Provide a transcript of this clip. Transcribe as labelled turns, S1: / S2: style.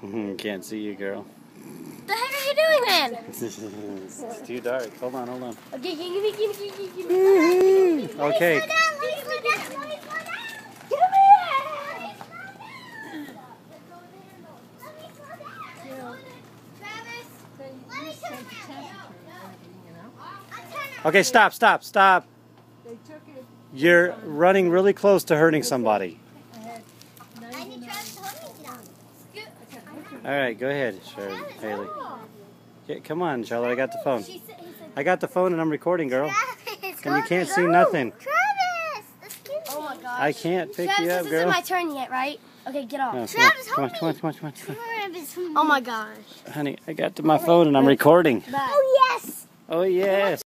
S1: Can't see you, girl.
S2: The heck are you doing then?
S1: it's too dark. Hold on, hold on.
S2: Okay, give me, give me, give me, give me. give me.
S1: Okay.
S2: Let me slow down. Let me slow down. Give me
S1: Okay, stop, stop, stop.
S3: They took it.
S1: You're running really close to hurting somebody. All right, go ahead, Sharon, Haley. Yeah, come on, Charlotte. I got the phone.
S2: She said, he said,
S1: I got the phone and I'm recording, girl.
S2: Travis,
S1: And you can't see
S2: go.
S1: nothing.
S2: Travis, excuse me. Oh my gosh.
S1: I can't pick
S2: Travis,
S1: you up,
S2: this
S1: girl.
S2: isn't my turn yet, right? Okay, get off.
S1: Oh, no,
S2: Travis,
S1: on. come on,
S2: hold
S1: come on,
S2: me.
S1: come on, come on, come on, come
S2: Oh my gosh.
S1: Honey, I got to my phone and I'm recording.
S2: Oh yes.
S1: Oh, yes.